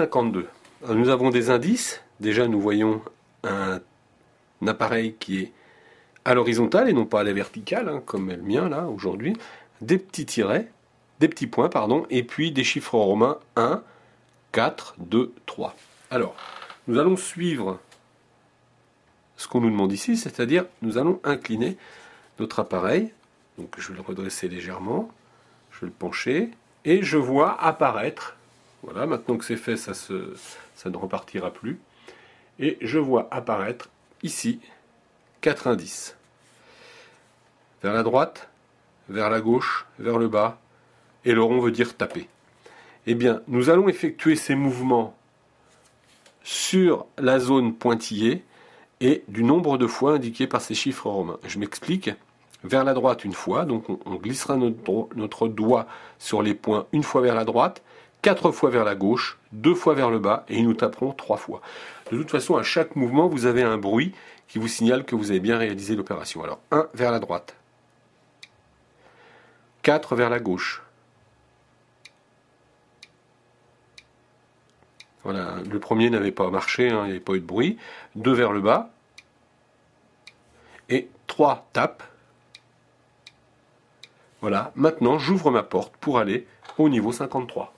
52. nous avons des indices. Déjà, nous voyons un, appareil qui est à l'horizontale et non pas à la verticale, hein, comme le mien là aujourd'hui. Des petits tirets, des petits points, pardon, et puis des chiffres romains 1, 4, 2, 3. Alors, nous allons suivre ce qu'on nous demande ici, c'est-à-dire nous allons incliner notre appareil. Donc je vais le redresser légèrement, je vais le pencher, et je vois apparaître, voilà, maintenant que c'est fait, ça, ne repartira plus, et je vois apparaître ici quatre indices. Vers la droite, vers la gauche, vers le bas, et le rond veut dire taper. Eh bien, nous allons effectuer ces mouvements sur la zone pointillée et du nombre de fois indiqué par ces chiffres romains. Je m'explique. Vers la droite une fois, donc on, glissera notre, doigt sur les points une fois vers la droite, quatre fois vers la gauche, deux fois vers le bas, et nous taperons trois fois. De toute façon, à chaque mouvement, vous avez un bruit qui vous signale que vous avez bien réalisé l'opération. Alors, un vers la droite, quatre vers la gauche, Voilà, le premier n'avait pas marché, hein, il n'y avait pas eu de bruit. Deux vers le bas. Et trois tapes. Voilà, maintenant j'ouvre ma porte pour aller au niveau 53.